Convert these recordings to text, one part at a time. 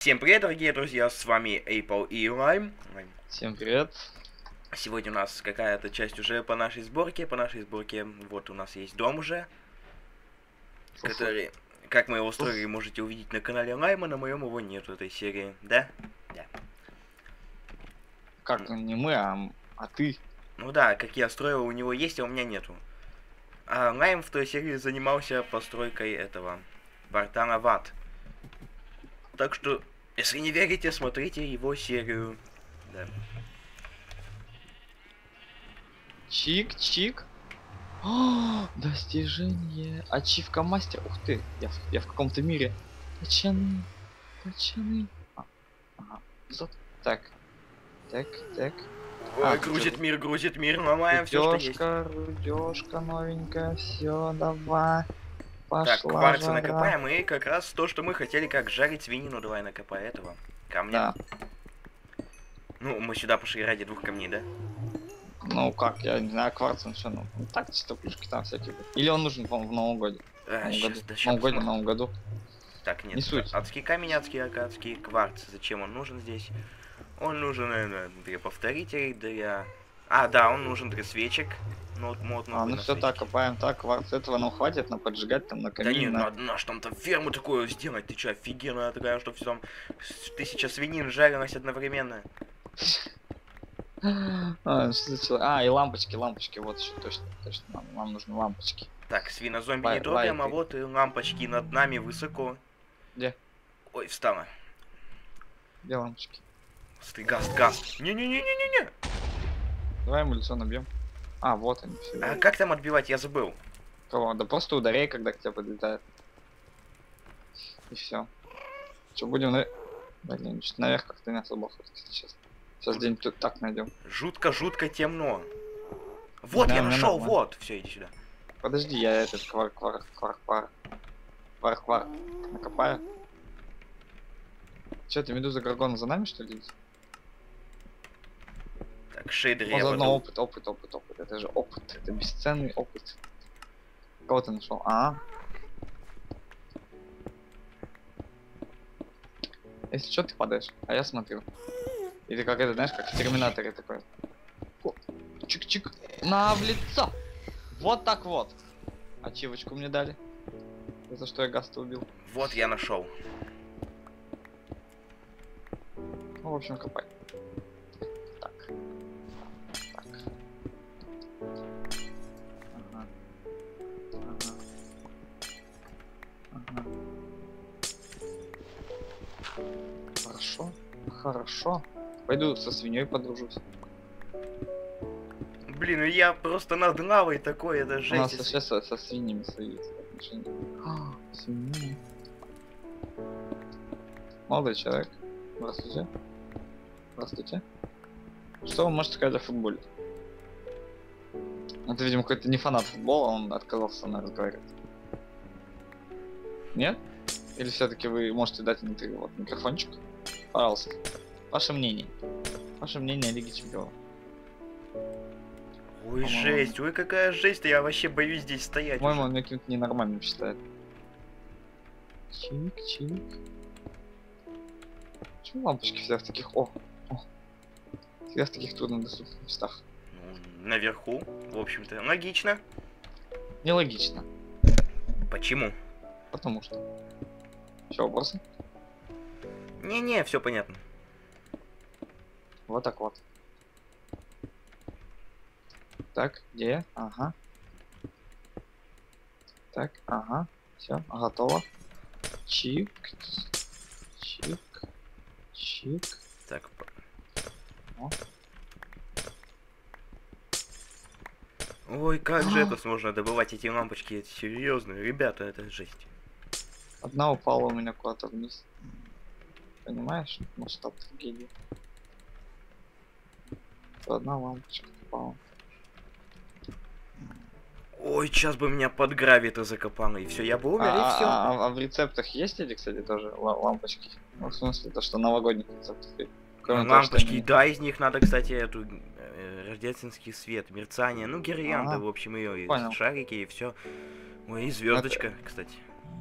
Всем привет, дорогие друзья, с вами Apple и Lime. Всем привет. Сегодня у нас какая-то часть уже по нашей сборке, по нашей сборке, вот у нас есть дом уже, Фу-фу. который, как мы его устроили, можете увидеть на канале Лайма, на моем его нет в этой серии, да? Как не мы, а, а ты. Ну да, как я строил, у него есть, а у меня нету. А Лайм в той серии занимался постройкой этого портала Ват. Так что, если не верите, смотрите его серию. Да. Чик-чик. О, достижение. Ачивка мастер. Ух ты, я в, я в каком-то мире. Пацаны, пацаны. А, ага. Зот- Так, так, так. Ой, А, грузит мир, грузит мир, ломаем все, что есть. Рудёшка новенькая, все, давай. Пошла Так, кварца жара. накопаем, и как раз то, что мы хотели, как жарить свинину, давай накопай этого камня. Да. Ну, мы сюда пошли ради двух камней, да? Ну как, я не знаю, кварц он что, ну, ну, так чисто плюшки там всякие. Или он нужен, по-моему, в Новом году. А, Новом щас, году. да, Новом году. Новом году. Так, нет, Не суть. адский камень, адский адский кварц. Зачем он нужен здесь? Он нужен наверное, для повторителей, для... А, да, он нужен для свечек. Ну, вот мод А, ну все так, копаем так, кварц этого нам хватит на поджигать там на Да камин. не, на- надо наш там-то ферму такую сделать, ты чё, офигенная такая, что все там тысяча свинин жарилась одновременно. А, что за чело- а, и лампочки, лампочки, вот еще точно, точно, нам, нам нужны лампочки. Так, свинозомби Лай- не трогаем, а вот и лампочки над нами высоко. Где? Ой, встала. Где лампочки? Ты гаст, гаст. Не-не-не-не-не-не. Давай эмуляцион набьем. А, вот они все. А как там отбивать, я забыл. Кого? Да просто ударяй, когда к тебе подлетает. И все. Что будем на... Блин, что наверх как-то не особо охота, если честно. Сейчас день тут так найдем. Жутко-жутко темно. Вот, Да, я нашел, нормально. вот. Все, иди сюда. Подожди, я этот квар квар квар квар квар квар накопаю. Че, ты медуза Гаргона за нами что ли? Так, шейдер я буду- опыт, опыт, опыт, опыт. Это же опыт, это бесценный опыт. Кого ты нашел? А? Если что, ты падаешь, а я смотрю. И ты как это, знаешь, как в терминаторе такой. Чик-чик. На в лицо! Вот так вот. Ачивочку мне дали. За что я Гаста убил. Вот я нашел. Ну, в общем, копай. Хорошо. Хорошо. Пойду со свиньей подружусь. Блин, ну я просто над лавой такой, это У нас жесть. сейчас со, со свиньями отношения. А, свиньи. Молодой человек. Здравствуйте. Здравствуйте. Что вы можете сказать о футболе? Это, видимо, какой-то не фанат футбола, он отказался мной разговаривать. Нет? Или все-таки вы можете дать интервью? Вот микрофончик. Пожалуйста. Ваше мнение. Ваше мнение о Лиге Чемпионов. Ой, жесть, ой, какая жесть, я вообще боюсь здесь стоять. По-моему, он меня каким-то ненормальным считает. Чик-чик. Почему лампочки всегда в таких... О, о. Всегда в таких труднодоступных местах. Ну, наверху, в общем-то, логично. Нелогично. Почему? Потому что... Еще вопросы? Не-не, все понятно. Вот так вот. Так, где? Ага. Так, ага. Все, готово. Чик. Чик. Чик. Так, О. Ой, как же это сложно добывать эти лампочки, это серьезно, ребята, это жесть. Одна упала у меня куда-то вниз. Понимаешь? Масштаб трагедии. То Одна лампочка упала. Ой, сейчас бы меня под гравито закопало, и все, я бы умер, а, и все. а- а- а в рецептах есть эти, кстати, тоже ла- лампочки? Ну, в смысле, то, что новогодних рецептов есть. Кроме того, Лампочки, они- да, из них надо, кстати, эту э, рождественский свет, мерцание, ну, гирлянда, Ага. в общем, ее, шарики и все. Ой, и звездочка, кстати.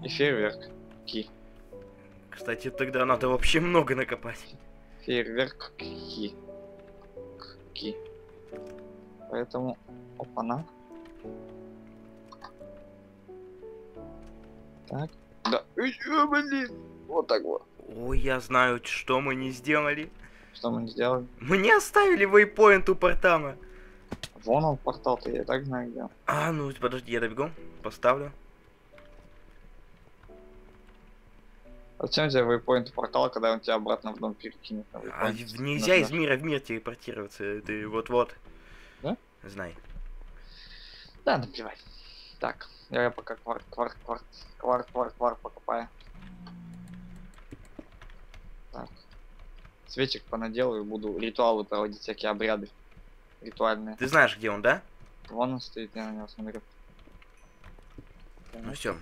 И фейерверк. Ки. Кстати, тогда надо вообще много накопать. Фейерверк ки. Поэтому... Опа-на. Так. Да. Ой, блин. Вот так вот. Ой, я знаю, что мы не сделали. Что мы не сделали? Мы не оставили вейпоинт у портала. Вон он портал-то, я так знаю где. А, ну подожди, я добегу. Поставлю. Зачем тебе вейпоинт портала, когда он тебя обратно в дом перекинет А нельзя из мира в мир телепортироваться. Ты вот-вот. Да? Знай. Да, наплевать. Так, я пока кварт, кварт, кварт, кварт, кварт, кварт покопаю. Так. Свечек понаделаю, буду ритуалы проводить, всякие обряды ритуальные. Ты знаешь, где он, да? Вон он стоит, я на него смотрю. Ну все.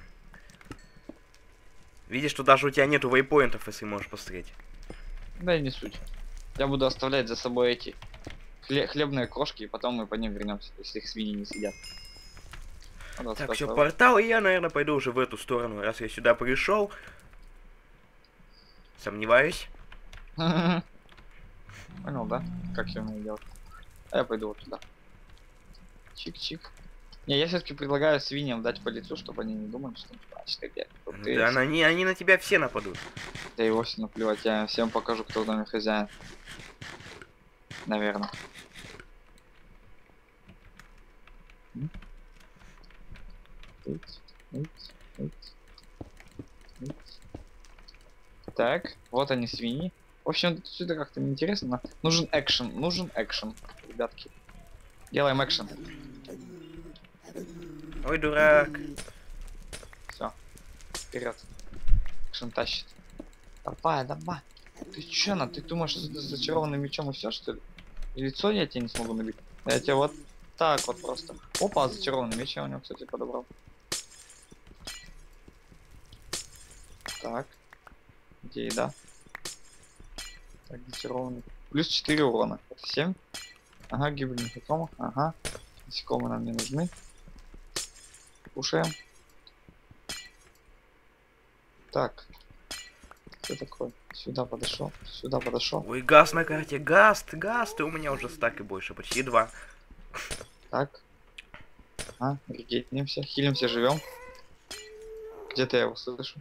Видишь, что даже у тебя нету вейпоинтов, если можешь посмотреть. Да и не суть. Я буду оставлять за собой эти хле- хлебные крошки, и потом мы по ним вернемся, если их свиньи не съедят. Ну, Так, 25 все, портал, и я, наверное, пойду уже в эту сторону, раз я сюда пришел. Сомневаюсь. Понял, да? Как я умею делать? А я пойду вот туда. Чик-чик. Не, я все-таки предлагаю свиньям дать по лицу, чтобы они не думали, что значит опять. Вот ты, Да, они, они на тебя все нападут. Да и вовсе наплевать, я всем покажу, кто в доме хозяин. Наверное. Так, вот они свиньи. В общем, это как-то неинтересно. но Нужен экшен, нужен экшен, ребятки. Делаем экшен. Ой, дурак. Все. Вперед. Экшен тащит. Давай, давай. Ты чё, на? Ты думаешь, что ты зачарованным мечом и все, что ли? И лицо я тебе не смогу набить. Я тебе вот так вот просто. Опа, зачарованный меч я у него, кстати, подобрал. Так. Где еда? Так, зачарованный. Плюс 4 урона. Это 7. Ага, гибель насекомых. Ага. Насекомые нам не нужны. Кушаем. Так. Что такое? Сюда подошел. Сюда подошел. Ой, газ на карте, гаст, гаст, и у меня уже стак и больше, почти два. Так. А, регетнимся, хилимся, живем. Где-то я его слышу.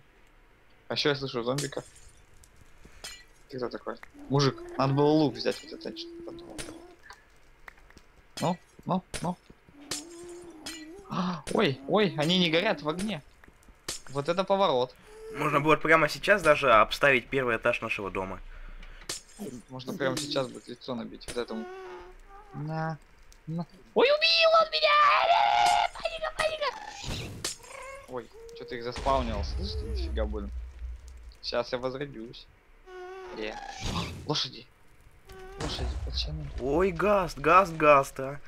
А еще я слышу зомбика. Ты кто такой? Мужик, надо было лук взять вот это. Ну, ну, ну. А, Ой, ой, они не горят в огне. Вот это поворот. Можно будет прямо сейчас даже обставить первый этаж нашего дома. Можно прямо сейчас будет лицо набить вот этому. На. на. Ой, убил он меня! Паника, паника! Ой, что-то их заспаунил. Слышите, нифига больно. Сейчас я возродюсь. Э. Лошади. Лошади, почему? Ой, гаст, гаст, гаст, а.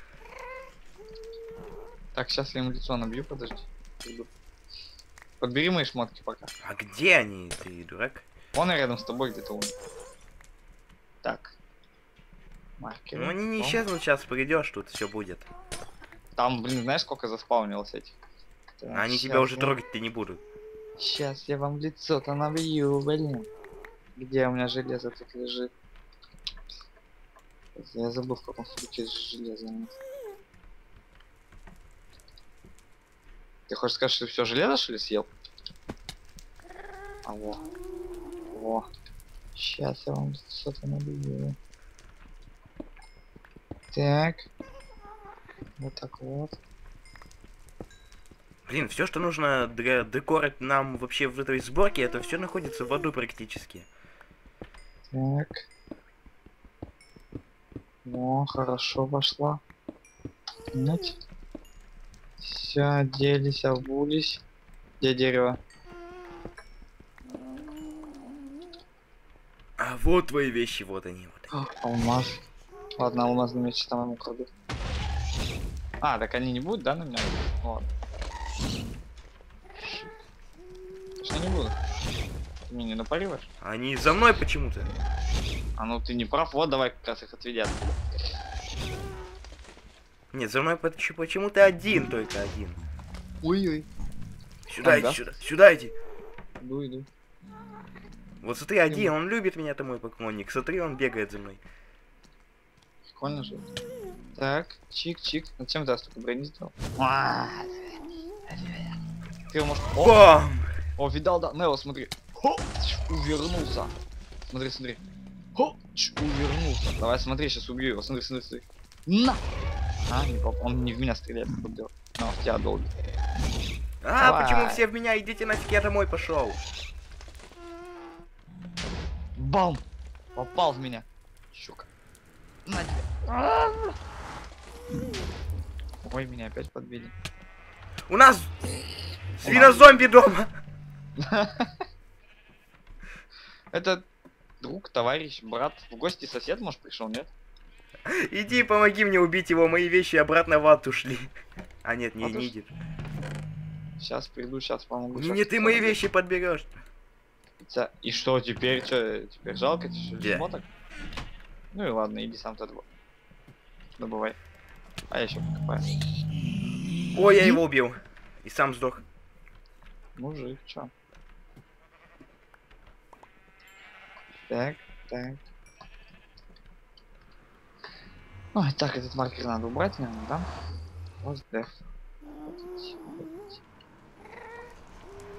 Так, сейчас я им лицо набью, подожди. Иду. Подбери мои шмотки пока. А где они, ты дурак? Вон я рядом с тобой где-то он. Так. Маркеры. Ну они не исчезнут, сейчас придешь, тут все будет. Там, блин, знаешь, сколько заспаунилось этих? Так, они тебя уже я- трогать-то не будут. Сейчас я вам лицо-то набью, блин. Где у меня железо тут лежит? Я забыл, в каком случае железо. у Ты хочешь сказать, что все железо, что ли, съел? А во. Во. Сейчас я вам лицо-то набью. Так. Вот так вот. Блин, все, что нужно для декорить нам вообще в этой сборке, это все находится в аду практически. Так. О, хорошо пошла. Нет. Все, оделись, обулись. Где дерево? А вот твои вещи, вот они. Вот они. А, Алмаз. Ладно, алмазный меч там кладу. А, так они не будут, да, на меня? Ладно. Точно не будут. Ты меня не напариваешь? Они за мной почему-то. А ну ты не прав, вот давай как раз их отведят. Нет, за мной поч- почему-то один, только один. Ой-ой. Сюда А, иди, да? сюда, сюда иди. Иду, иду. Вот смотри, один, он любит меня, это мой поклонник. Смотри, он бегает за мной. Прикольно же. Так, чик-чик. Зачем ты столько брони сделал? Ты его можешь... О, Бам! о, видал, да? Нео, смотри. Хо, увернулся. Смотри, смотри. Хо, увернулся. Давай, смотри, сейчас убью его. Смотри, смотри, смотри. На! А, не поп... Он не в меня стреляет, делал. Но в тебя долго. А, Давай. почему все в меня? Идите нафиг, я домой пошел. Бам! Попал в меня. Щука. На тебе. А! Ой, меня опять подбили. У нас свинозомби дома. Это друг, товарищ, брат. В гости сосед, может, пришел, нет? Иди, помоги мне убить его, мои вещи обратно в ад ушли. А нет, не, А не идет. Сейчас приду, сейчас помогу. Не, не ты мои вещи подберешь. И что теперь? Что теперь жалко тебе что ли? Ну и ладно, иди сам тогда. Добывай. А я еще покопаю. Ой, я его убил. И сам сдох. Мужик, чё? Так, так. Ой, так, этот маркер надо убрать, наверное, да? Вот деф.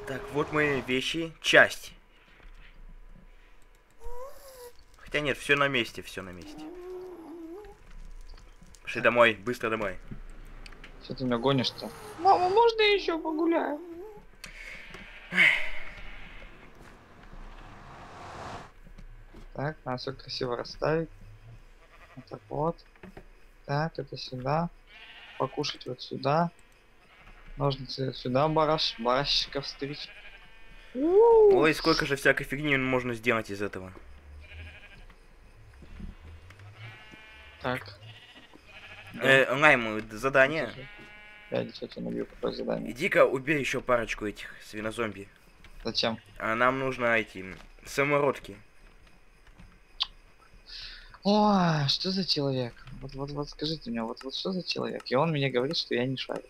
Так, вот мои вещи. Часть. Хотя нет, все на месте, все на месте. Пошли домой, быстро домой. Что ты меня гонишь-то? Мама, можно я еще погуляю? Так, надо все красиво расставить. Вот так вот. Так, это сюда. Покушать вот сюда. Ножницы сюда, бараш. Барашечка встреч. Ой, сколько же всякой фигни можно сделать из этого. Так. Э, Лайм, задание. Я действительно убью какое задание. Иди-ка убей еще парочку этих свинозомби. Зачем? А нам нужно эти самородки. О, что за человек? Вот, вот, вот скажите мне, вот, вот что за человек? И он мне говорит, что я не шарю.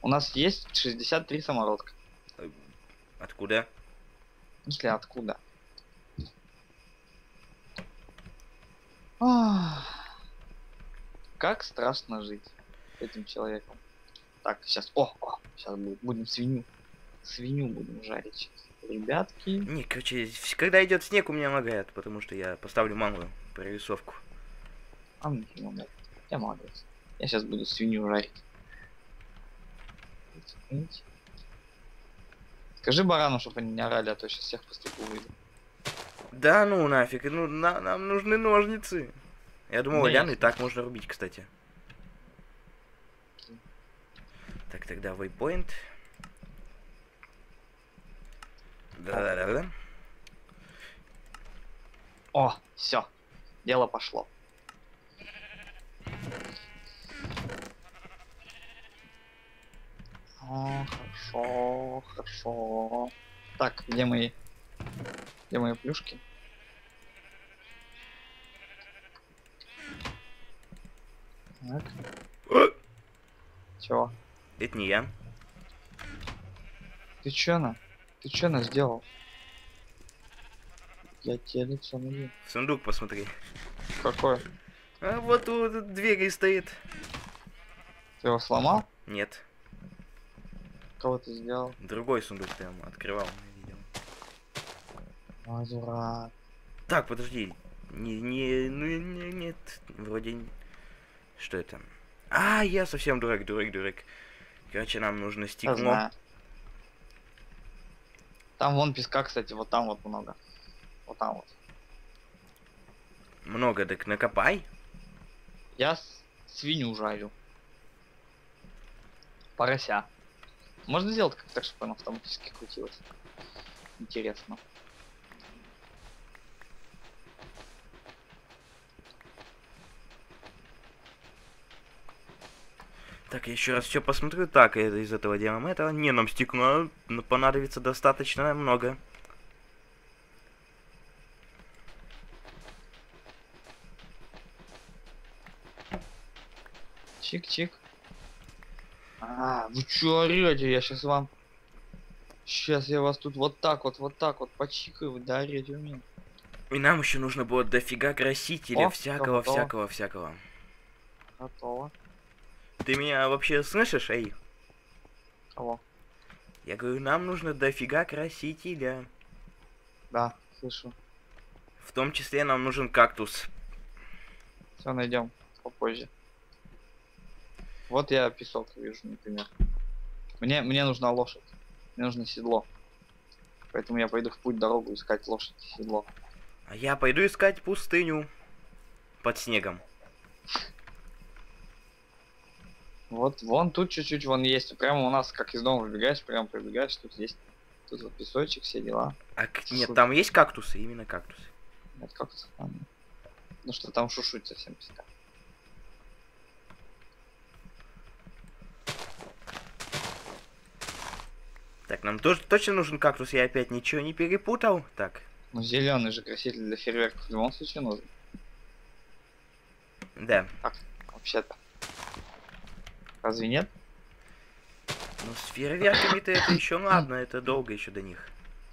У нас есть 63 самородка. Откуда? Смысле, откуда? Ах, Как страшно жить с этим человеком. Так, сейчас, о, о, сейчас будем свинью. Свинью будем жарить. Ребятки. Не, короче, когда идет снег, у меня лагает, потому что я поставлю малую прорисовку. А мне не надо. Я молодец. Я сейчас буду свинью жарить. Скажи барану, чтобы они не орали, а то сейчас всех по стеклу выйду. Да ну нафиг, ну на- нам нужны ножницы. Я думал, Да Лян и так можно рубить, кстати. Так, тогда waypoint. Да-да-да. О, все. Дело пошло. О, хорошо, хорошо. Так, где мои? Где мои плюшки? Так. Чего? Это не я. Ты чё на? Ты чё на сделал? Я тебе лицо. В сундук посмотри. Какой? А вот тут двери стоит. Ты его сломал? Нет, Кого ты сделал? другой сундук прям открывал, я видел. Ой, дурак. Так, подожди. Не, не, ну не, нет, вроде... Что это? А, я совсем дурак, дурак, дурак. Короче, нам нужно Я стекло. Там вон песка, кстати, вот там вот много. Вот там вот. Много, так накопай. Я свинью жарю. Порося. Можно сделать как так, чтобы оно автоматически крутилось? Интересно. Так, я еще раз все посмотрю. Так, это из этого делаем это. Не, нам стекла н- понадобится достаточно много. Чик-чик. А, вы чё орете? Я сейчас вам... Сейчас я вас тут вот так вот, вот так вот почикаю, вы дарить умею. И нам еще нужно было дофига красителя, О, всякого, готово. всякого, всякого. Готово. Ты меня вообще слышишь, эй? Кого? Я говорю, нам нужно дофига красителя. Да, слышу. В том числе нам нужен кактус. Все найдем попозже. Вот я песок вижу, например. Мне, мне нужна лошадь. Мне нужно седло. Поэтому я пойду в путь дорогу искать лошадь и седло. А я пойду искать пустыню. Под снегом. Вот, вон тут чуть-чуть, вон есть. Прямо у нас, как из дома выбегаешь, прямо прибегаешь, тут есть. Тут вот песочек, все дела. А нет, там есть кактусы, именно кактусы. Как-то странно. Ну что там шушуть совсем песка. Так, нам тоже точно нужен кактус, я опять ничего не перепутал. Так, Ну зеленый же краситель для фейерверков в любом случае нужен. да. Вообще-то. Разве нет? Ну с фейерверками-то это еще ладно, это долго еще до них.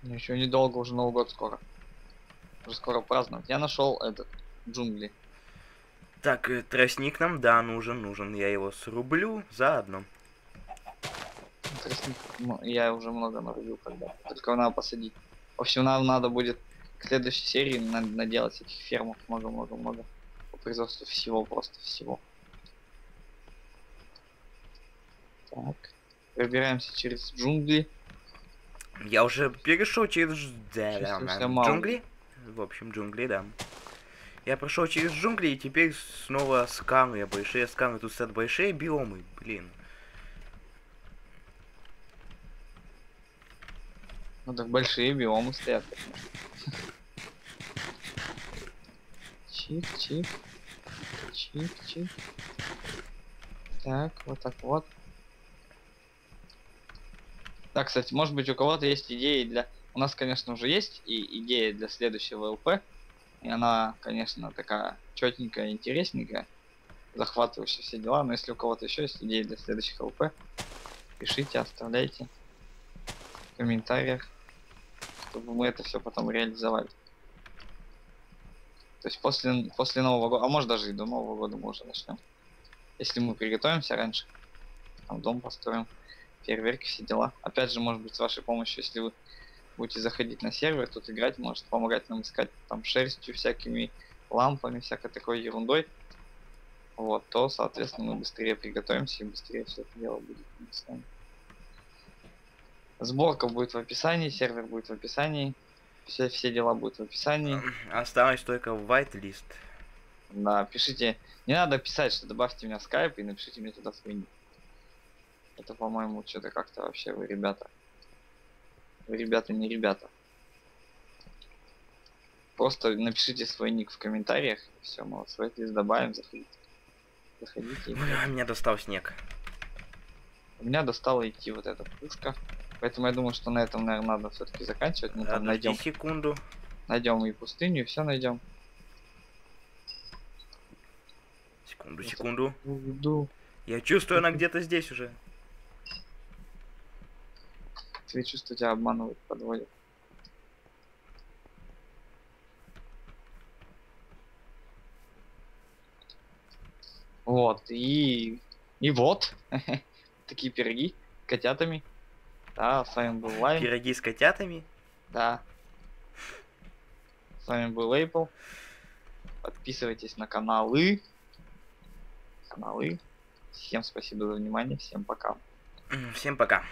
Ну, еще недолго, уже Новый год скоро. Уже скоро праздновать. Я нашел этот джунгли. Так, э, тростник нам, да, нужен, нужен. Я его срублю заодно. Я уже много нарубил когда. Только надо посадить. В общем, нам надо будет к следующей серии на- наделать этих фермов много-много-много. По производству всего, просто всего. Так. Пробираемся через джунгли. Я уже перешел через да, да, да, джунгли. В общем, джунгли, да. Я прошел через джунгли и теперь снова сканы, я большие сканы. Тут стоят большие биомы, блин. Ну так большие биомы стоят. конечно. Чик, чик. Чик, чик. Так, вот так вот. Так, кстати, может быть у кого-то есть идеи для... У нас, конечно, уже есть и идея для следующего ЛП. И она, конечно, такая четенькая, интересненькая. Захватывающая все дела. Но если у кого-то еще есть идеи для следующих ЛП, пишите, оставляйте в комментариях, чтобы мы это все потом реализовали. То есть после, после Нового года, а может даже и до Нового года мы уже начнем. Если мы приготовимся раньше, там дом построим, фейерверки, все дела. Опять же, может быть, с вашей помощью, если вы будете заходить на сервер, тут играть, может помогать нам искать там шерстью, всякими лампами, всякой такой ерундой. Вот, то, соответственно, мы быстрее приготовимся и быстрее все это дело будет. Сборка будет в описании, сервер будет в описании. Все, все дела будут в описании. Осталось только whitelist. Да, пишите. Не надо писать, что добавьте меня в скайп и напишите мне туда свой ник. Это, по-моему, что-то как-то вообще вы, ребята. Вы, ребята, не ребята. Просто напишите свой ник в комментариях. Все, мы вас в этот лист добавим, заходите. Заходите. Бля, меня достал снег. У меня достала идти вот эта пушка. Поэтому я думаю, что на этом, наверное, надо все-таки заканчивать. Мы там Подожди найдем, секунду. найдем и пустыню, и все найдем. Секунду, секунду. Иду. Я чувствую, она где-то здесь уже. Твои чувства тебя обманывают, подводят. Вот, и... И вот. Такие пироги котятами. Да, с вами был Лайм. Пироги с котятами. Да. С вами был Эйпл. Подписывайтесь на каналы. Каналы. Всем спасибо за внимание. Всем пока. Всем пока.